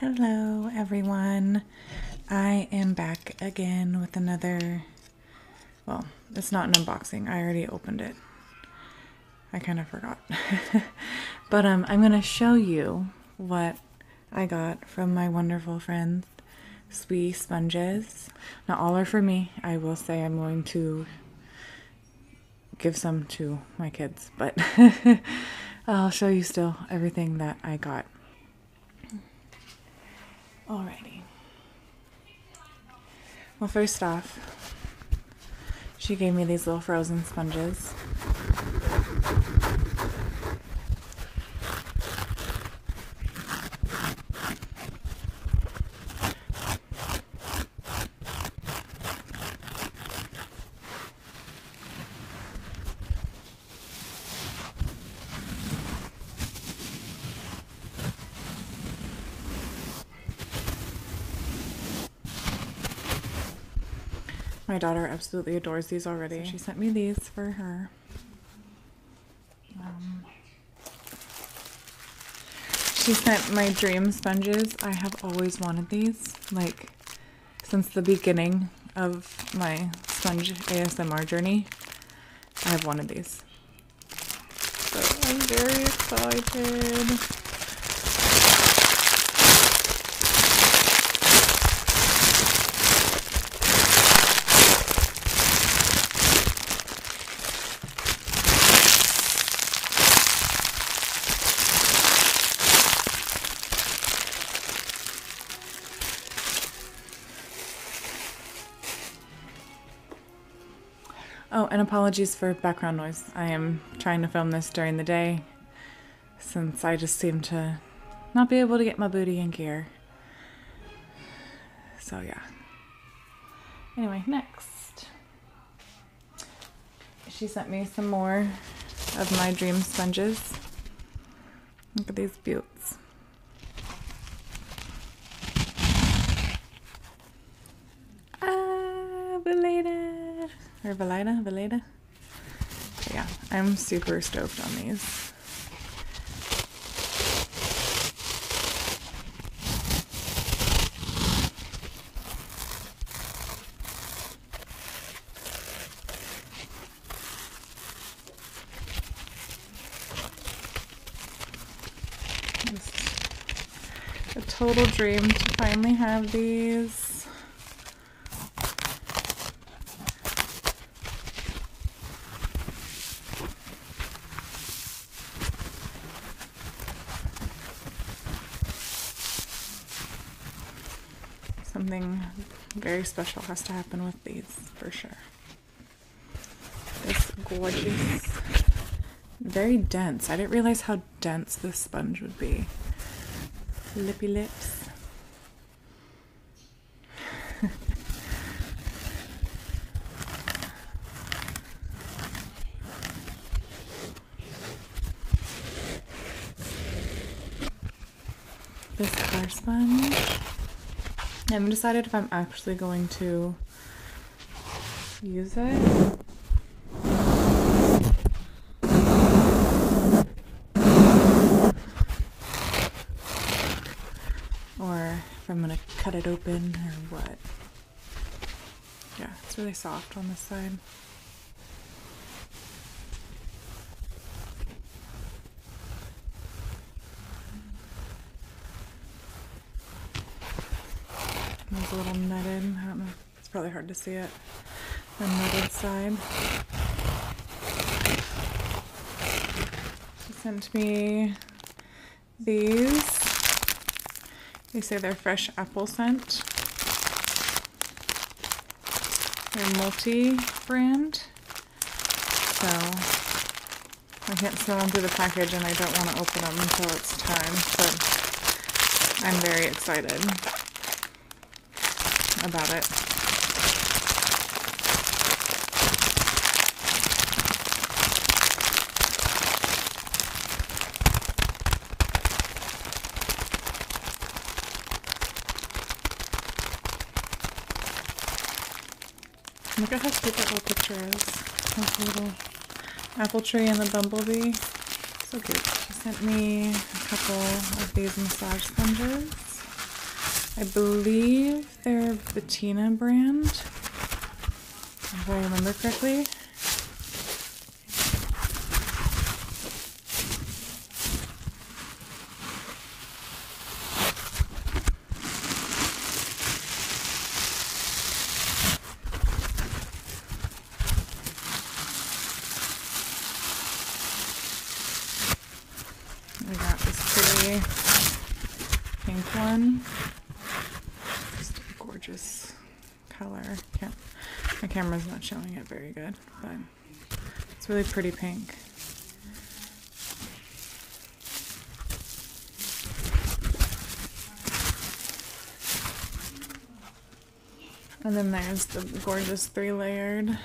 Hello, everyone. I am back again with another. Well, it's not an unboxing. I already opened it. I kind of forgot. but um, I'm going to show you what I got from my wonderful friends, Swe Sponges. Not all are for me. I will say I'm going to give some to my kids, but I'll show you still everything that I got. Alrighty. Well, first off, she gave me these little frozen sponges. My daughter absolutely adores these already. So she sent me these for her. Um, she sent my dream sponges. I have always wanted these, like, since the beginning of my sponge ASMR journey. I have wanted these. So I'm very excited. And apologies for background noise. I am trying to film this during the day since I just seem to not be able to get my booty in gear. So, yeah. Anyway, next. She sent me some more of my dream sponges. Look at these buttes. Or Valida, Valida. Yeah, I'm super stoked on these. a total dream to finally have these. something very special has to happen with these for sure. It's gorgeous. Very dense. I didn't realize how dense this sponge would be. Lippy lips. this car sponge I haven't decided if I'm actually going to use it. Or if I'm going to cut it open or what. Yeah, it's really soft on this side. It's a little netted. I don't know. It's probably hard to see it. The netted side. She sent me these. They say they're fresh apple scent. They're multi-brand. So I can't smell them through the package and I don't want to open them until it's time. But I'm very excited about it. Look at how cute that little picture is. That's a little apple tree and the bumblebee. So cute. She sent me a couple of these massage sponges. I believe they're Bettina brand, if I remember correctly. We got this pretty pink one. Just a gorgeous color. Can't, my camera's not showing it very good, but it's really pretty pink. And then there's the gorgeous three layered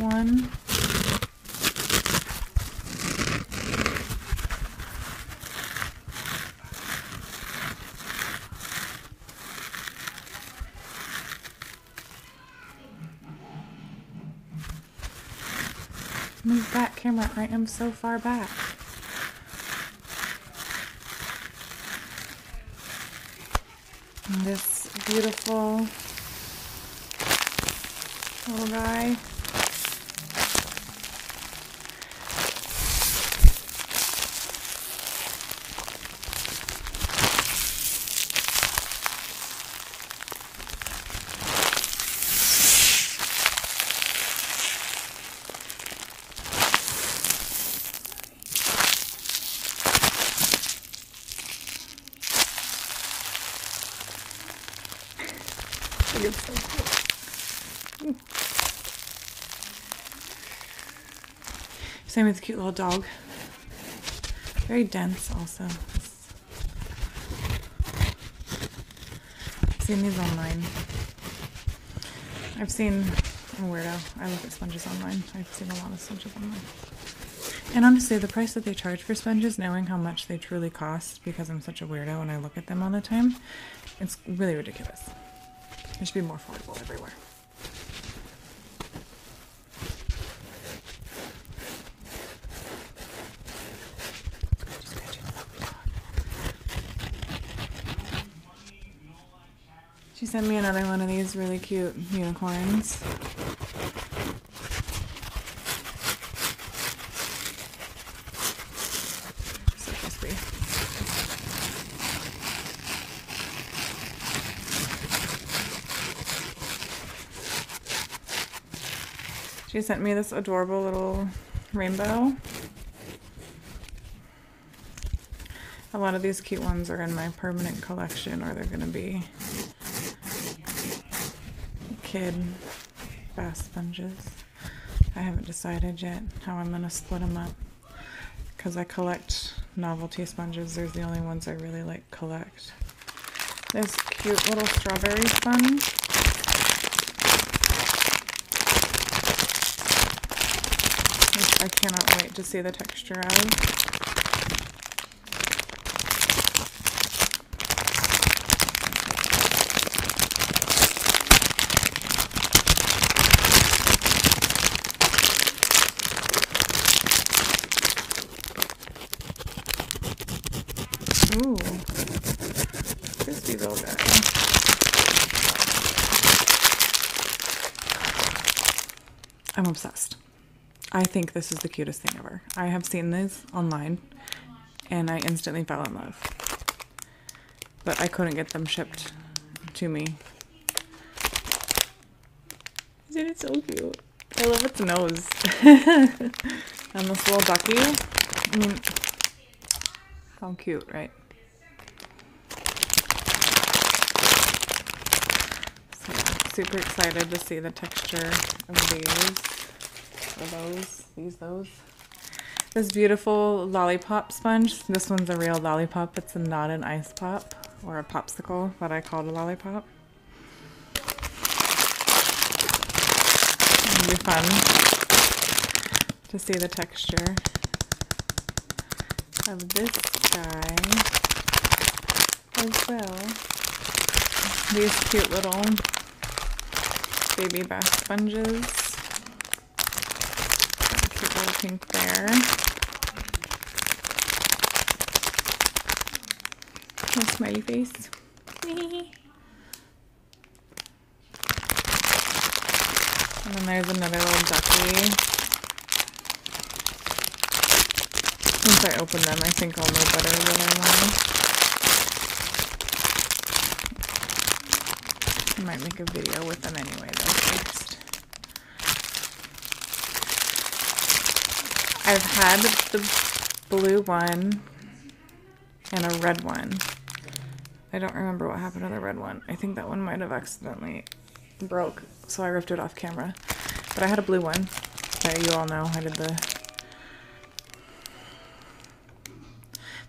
one. Move back, camera. I am so far back. And this beautiful little guy. Same with the cute little dog. Very dense, also. I've seen these online. I've seen. I'm a weirdo. I look at sponges online. I've seen a lot of sponges online. And honestly, the price that they charge for sponges, knowing how much they truly cost, because I'm such a weirdo and I look at them all the time, it's really ridiculous. They should be more affordable everywhere. She sent me another one of these really cute unicorns. So crispy. She sent me this adorable little rainbow. A lot of these cute ones are in my permanent collection or they're going to be kid bath sponges. I haven't decided yet how I'm going to split them up because I collect novelty sponges. There's the only ones I really like collect. This cute little strawberry sponge. I cannot wait to see the texture of. Ooh, crispy little guy. I'm obsessed. I think this is the cutest thing ever. I have seen these online and I instantly fell in love. But I couldn't get them shipped to me. Isn't it so cute? I love its nose. and this little ducky. I mean, how cute, right? So super excited to see the texture of these. Or those, these, those. This beautiful lollipop sponge. This one's a real lollipop. It's not an ice pop or a popsicle, but I called a lollipop. It'll be fun to see the texture of this guy as well. These cute little baby bath sponges. Bear. With smiley face. and then there's another little ducky. Once I open them, I think I'll know better what I want. I might make a video with them anyway, though, first. I've had the blue one and a red one. I don't remember what happened to the red one. I think that one might have accidentally broke, so I ripped it off camera. But I had a blue one that you all know. I did the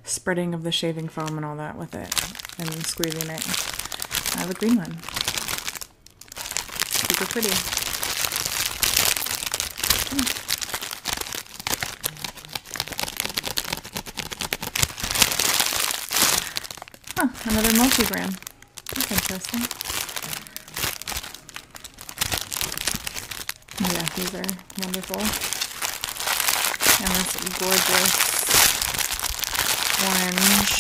spreading of the shaving foam and all that with it and squeezing it. I have a green one. Super pretty. Hmm. Huh, another multi-brand. That's interesting. Yeah, these are wonderful. And this gorgeous orange.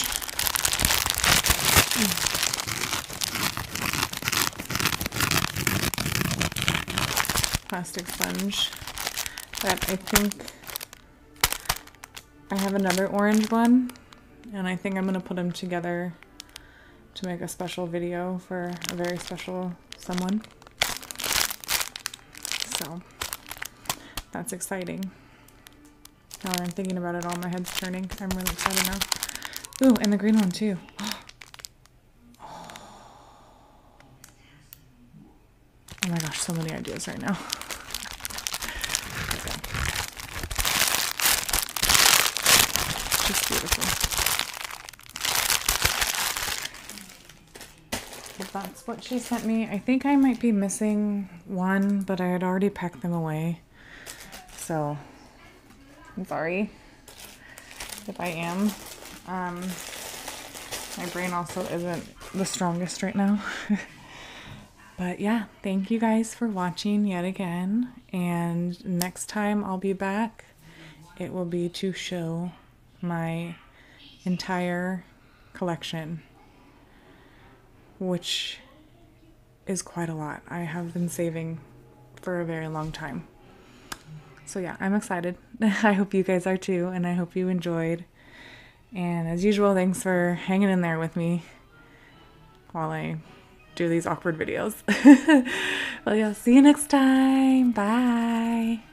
Hmm. Plastic sponge that I think I have another orange one and I think I'm going to put them together to make a special video for a very special someone. So that's exciting. Now that I'm thinking about it all, my head's turning. I'm really excited now. Ooh, and the green one too. Oh my gosh, so many ideas right now. Just beautiful. That's what she sent me, I think I might be missing one, but I had already packed them away. So I'm sorry if I am. Um, my brain also isn't the strongest right now. but yeah, thank you guys for watching yet again. And next time I'll be back, it will be to show my entire collection, which is quite a lot. I have been saving for a very long time. So yeah, I'm excited. I hope you guys are too, and I hope you enjoyed. And as usual, thanks for hanging in there with me while I do these awkward videos. well, yeah, see you next time. Bye.